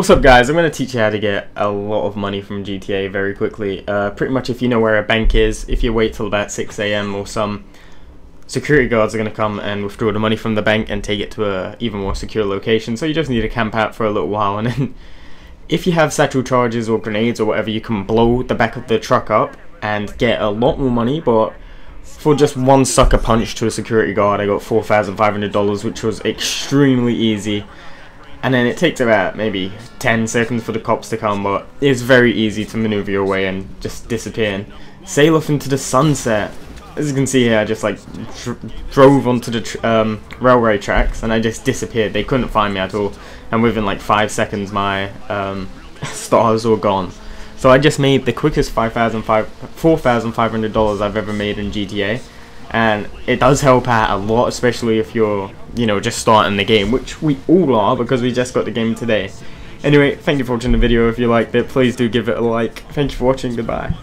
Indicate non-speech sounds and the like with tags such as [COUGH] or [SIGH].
What's up guys, I'm going to teach you how to get a lot of money from GTA very quickly. Uh, pretty much if you know where a bank is, if you wait till about 6am or some security guards are going to come and withdraw the money from the bank and take it to a even more secure location. So you just need to camp out for a little while and then [LAUGHS] if you have satchel charges or grenades or whatever you can blow the back of the truck up and get a lot more money but for just one sucker punch to a security guard I got $4,500 which was extremely easy and then it takes about maybe 10 seconds for the cops to come but it's very easy to maneuver your way and just disappear. And sail off into the sunset. As you can see here I just like dr drove onto the um, railway tracks and I just disappeared. They couldn't find me at all. And within like 5 seconds my um, [LAUGHS] stars were gone. So I just made the quickest $4,500 I've ever made in GTA and it does help out a lot especially if you're you know just starting the game which we all are because we just got the game today. Anyway thank you for watching the video. If you liked it please do give it a like. Thank you for watching. Goodbye